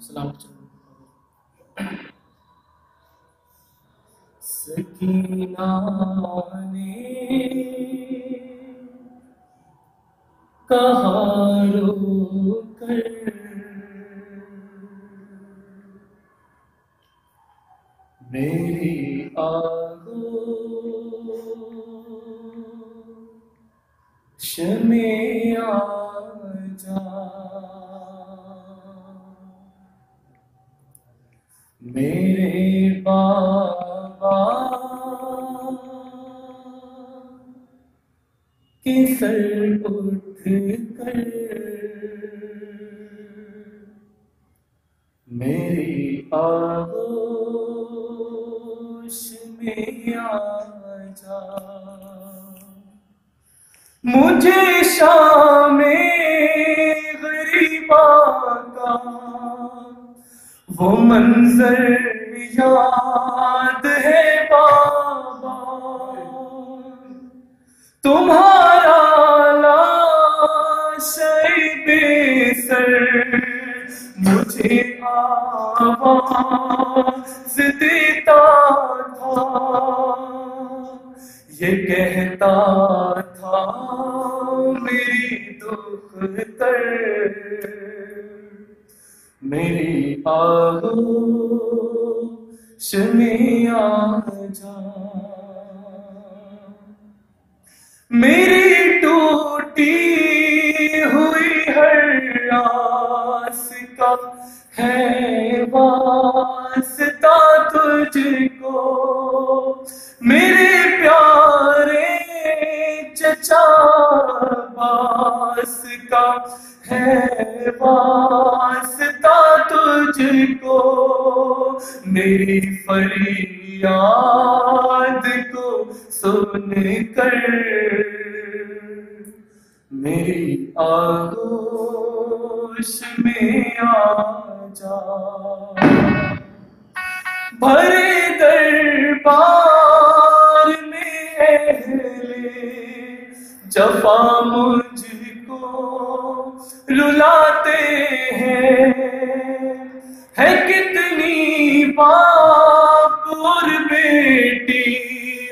سلام سکینہ نے کہا رو کر۔ میری آ جا میرے بابا کے سر اٹھ کر۔ میری آغوش میں آ جا مجھے شام غریبا کا وہ منظر یاد ہے بابا۔ تمہارا لاش بے سر، مجھے آواز دیتا تھا۔ یہ کہتا تھا میری دکھ تر میری آغوش میں آ جا میری ٹوٹی ہوئی ہر آس کا ہے واسطہ تجھ باس کا ہے، واسطہ تجھ کو۔ میری فریاد کو سن کر۔ میری آغوش میں آ جا۔ بھرے دربار میں اہل جفا مجھ کو رلاتے ہیں۔ ہے کتنی باپ اور بیٹی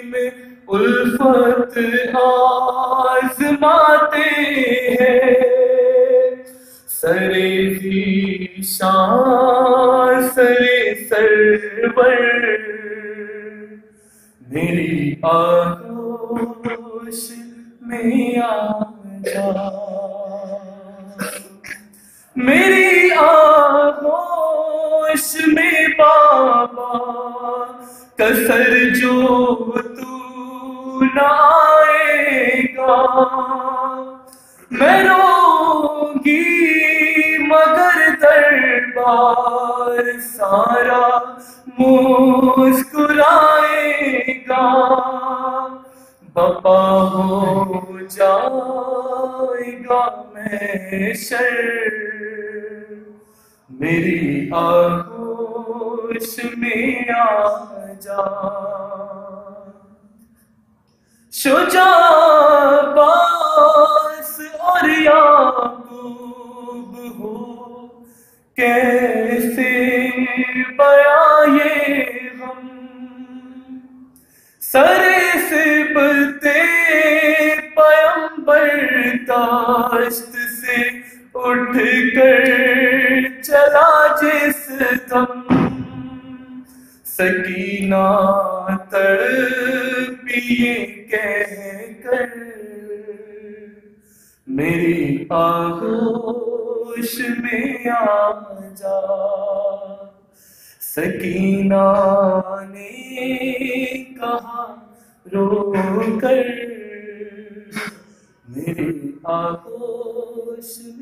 میں الفت آزماتے ہیں۔ سرے شان سرے سرور میری آغوش میں آ جا۔ میری آغوش میں بابا کسر جو تو نہ آئے گا۔ میں رو گی مگر دربار سارا مسکرائے گا۔ بپا ہو جائے گا میں شر۔ میری آغوش میں آ جا۔ شجاع باس اور یعقوب ہو۔ کیسے بیاں یہ غم سر سبتے پیمبر داشت سے اٹھ کر چلا جس دم سکینہ تڑپیے کہہ کر میری آغوش میں آ جا۔ سکینہ نے کہا، رو کر میری آغوش میں